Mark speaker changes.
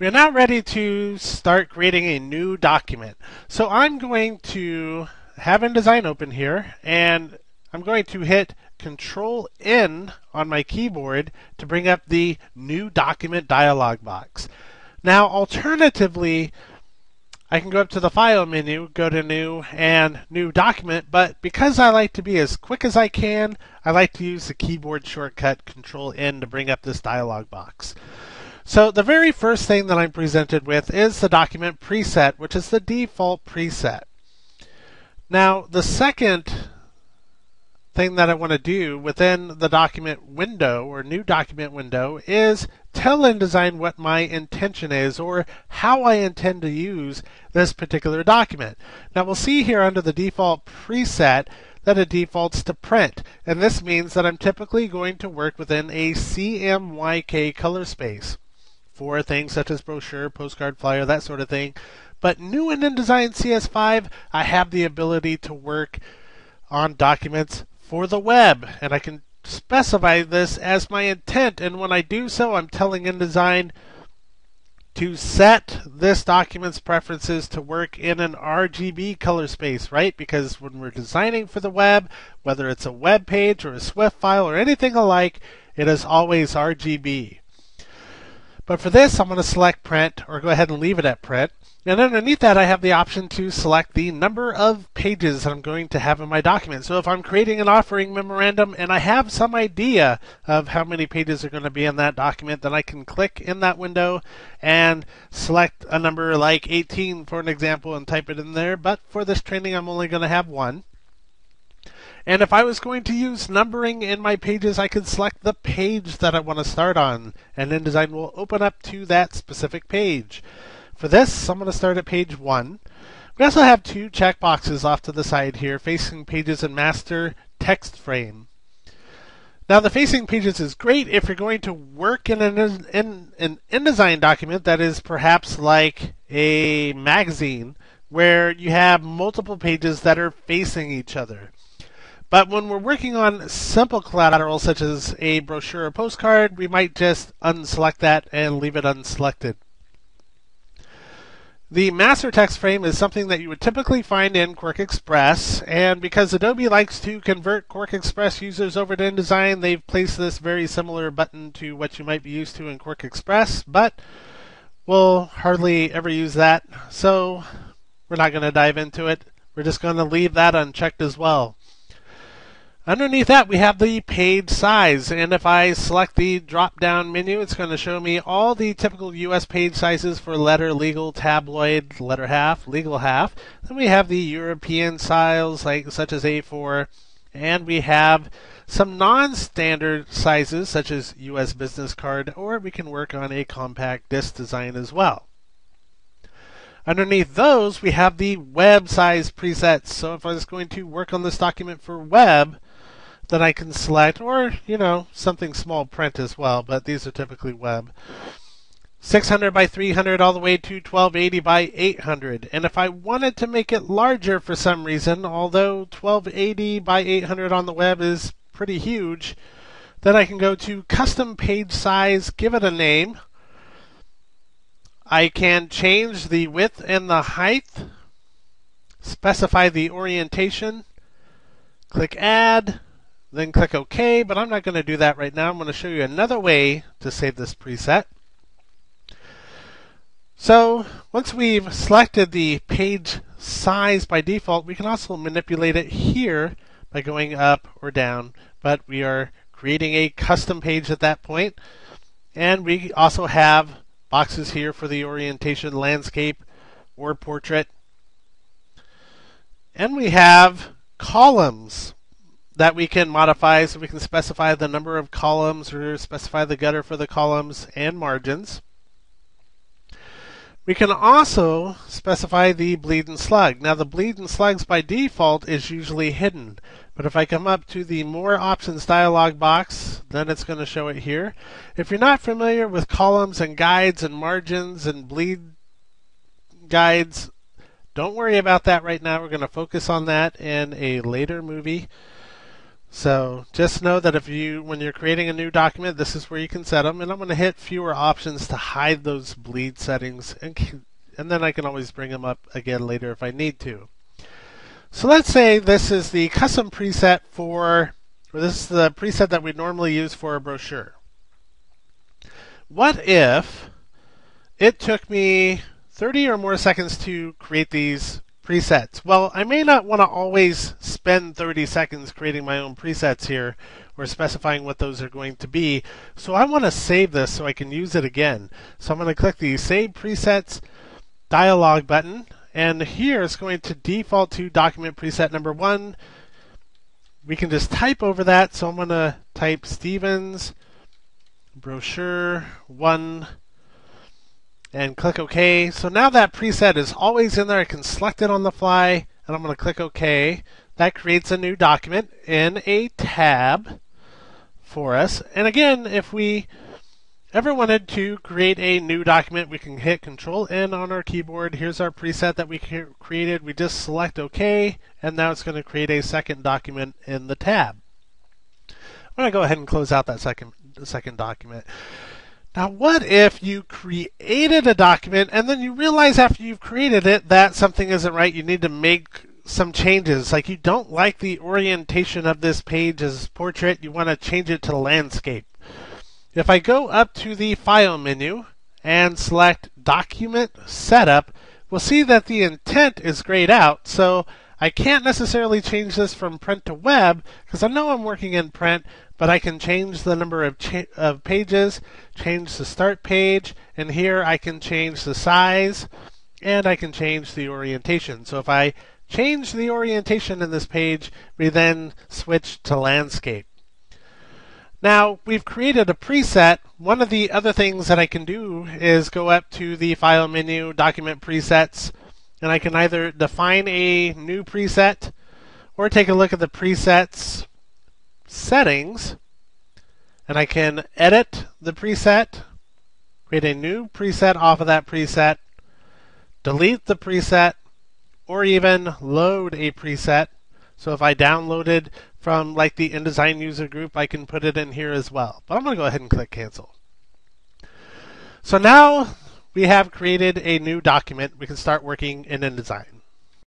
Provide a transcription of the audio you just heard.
Speaker 1: We are now ready to start creating a new document. So I'm going to have InDesign open here and I'm going to hit Control N on my keyboard to bring up the new document dialog box. Now alternatively, I can go up to the file menu, go to new and new document, but because I like to be as quick as I can, I like to use the keyboard shortcut Control N to bring up this dialog box. So the very first thing that I'm presented with is the document preset, which is the default preset. Now, the second thing that I want to do within the document window or new document window is tell InDesign what my intention is or how I intend to use this particular document. Now we'll see here under the default preset that it defaults to print. And this means that I'm typically going to work within a CMYK color space for things such as brochure, postcard, flyer, that sort of thing. But new in InDesign CS5, I have the ability to work on documents for the web, and I can specify this as my intent. And when I do so, I'm telling InDesign to set this document's preferences to work in an RGB color space, right? Because when we're designing for the web, whether it's a web page or a SWF file or anything alike, it is always RGB. But for this, I'm going to select print or go ahead and leave it at print. And underneath that, I have the option to select the number of pages that I'm going to have in my document. So if I'm creating an offering memorandum and I have some idea of how many pages are going to be in that document, then I can click in that window and select a number like 18 for an example and type it in there. But for this training, I'm only going to have one. And if I was going to use numbering in my pages, I could select the page that I want to start on, and InDesign will open up to that specific page. For this, I'm going to start at page 1. We also have two checkboxes off to the side here, facing pages and master text frame. Now, the facing pages is great if you're going to work in an, in, an InDesign document that is perhaps like a magazine, where you have multiple pages that are facing each other. But when we're working on simple collateral such as a brochure or postcard, we might just unselect that and leave it unselected. The master text frame is something that you would typically find in QuarkXPress, and because Adobe likes to convert QuarkXPress users over to InDesign, they've placed this very similar button to what you might be used to in QuarkXPress, but we'll hardly ever use that, so we're not going to dive into it. We're just going to leave that unchecked as well. Underneath that, we have the page size. And if I select the drop down menu, it's going to show me all the typical US page sizes for letter, legal, tabloid, letter half, legal half. Then we have the European styles, like such as A4. And we have some non standard sizes, such as US business card, or we can work on a compact disc design as well. Underneath those, we have the web size presets. So if I was going to work on this document for web, that I can select, or, you know, something small print as well, but these are typically web. 600 by 300 all the way to 1280 by 800. And if I wanted to make it larger for some reason, although 1280 by 800 on the web is pretty huge, then I can go to custom page size, give it a name. I can change the width and the height, specify the orientation, click add, then click OK, but I'm not going to do that right now. I'm going to show you another way to save this preset. So once we've selected the page size by default, we can also manipulate it here by going up or down, but we are creating a custom page at that point. And we also have boxes here for the orientation, landscape, or portrait. And we have columns that we can modify so we can specify the number of columns or specify the gutter for the columns and margins. We can also specify the bleed and slug. Now the bleed and slugs by default is usually hidden. But if I come up to the more options dialog box, then it's going to show it here. If you're not familiar with columns and guides and margins and bleed guides, don't worry about that right now. We're going to focus on that in a later movie. So just know that if you, when you're creating a new document, this is where you can set them. And I'm going to hit fewer options to hide those bleed settings, and, and then I can always bring them up again later if I need to. So let's say this is the custom preset for, or this is the preset that we normally use for a brochure. What if it took me 30 or more seconds to create these presets. Well, I may not want to always spend 30 seconds creating my own presets here or specifying what those are going to be. So I want to save this so I can use it again. So I'm going to click the Save Presets dialog button. And here it's going to default to document preset number one. We can just type over that. So I'm going to type Stevens brochure one and click OK. So now that preset is always in there. I can select it on the fly, and I'm going to click OK. That creates a new document in a tab for us. And again, if we ever wanted to create a new document, we can hit Control N on our keyboard. Here's our preset that we created. We just select OK, and now it's going to create a second document in the tab. I'm going to go ahead and close out that second second document. Now, what if you created a document and then you realize after you've created it that something isn't right? You need to make some changes. Like you don't like the orientation of this page as portrait, you want to change it to landscape. If I go up to the File menu and select Document Setup, we'll see that the intent is grayed out. So I can't necessarily change this from print to web because I know I'm working in print, but I can change the number of, cha- of pages, change the start page, and here I can change the size and I can change the orientation. So if I change the orientation in this page, we then switch to landscape. Now, we've created a preset. One of the other things that I can do is go up to the File menu, Document Presets, and I can either define a new preset or take a look at the presets settings and I can edit the preset, create a new preset off of that preset, delete the preset, or even load a preset. So if I downloaded from like the InDesign user group, I can put it in here as well. But I'm going to go ahead and click cancel. So now we have created a new document. We can start working in InDesign.